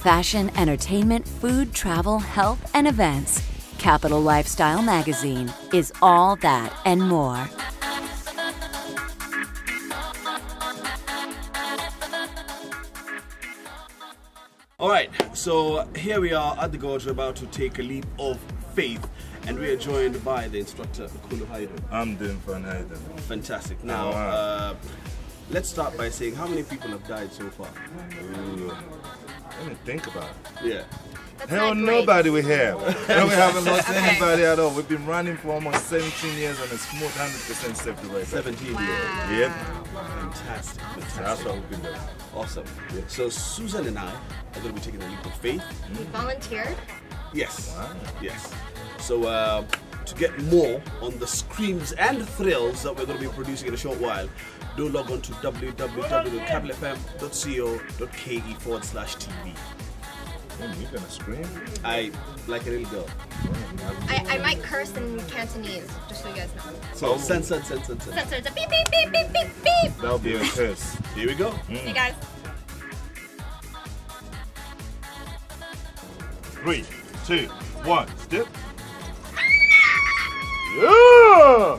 Fashion, entertainment, food, travel, health, and events. Capital Lifestyle Magazine is all that and more. All right, so here we are at the gorge, we're about to take a leap of faith, and we are joined by the instructor, Kulu. How? I'm doing fine. How you doing? Fantastic. Now, uh, let's start by saying how many people have died so far? Ooh. Let me think about it. Yeah. That's Hell, nobody we have. no, we haven't lost Okay. anybody at all. We've been running for almost 17 years and it's smooth 100% safety rate. 17 Wow. years. Yep. Fantastic. That's what we've been doing. Awesome. So Susan and I are going to be taking a leap of faith. You volunteered? Yes. Wow. Yes. So uh, to get more on the screams and thrills that we're going to be producing in a short while, do log on to www.capitalfm.co.ke forward slash TV. Damn, you gonna scream? I like a little girl. I, I might curse in Cantonese, just so you guys know. So censored, censored, censored. Censored. Beep, beep, beep, beep, beep, beep. That'll be a curse. Here we go. Mm. Hey guys. Three, two, one, step. Yeah!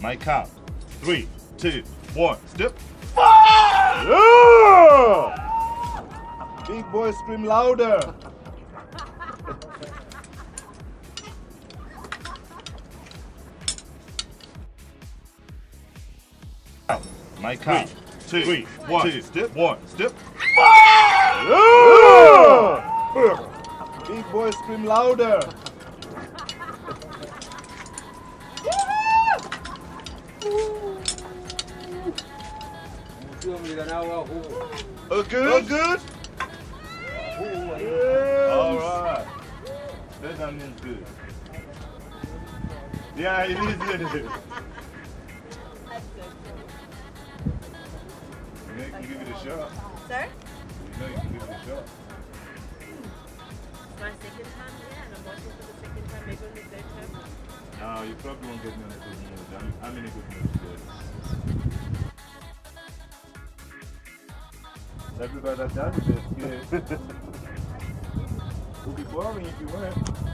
My count. Three, two, one, step. Yeah! Big boy scream louder. My count. Two, three, one, two, step, one, step. Yeah! Big boy scream louder. Oh, good? Oh, good? Yes. All right. That that means good. Yeah, it is. It is. Can give it a shot. Sir? You know you can give it a shot. My second time, yeah, and I'm watching for the second time, maybe on the third time. No, you probably won't get me on a good mood. I'm, I'm in a good mood today. Everybody that does it is good. Would be boring if you weren't.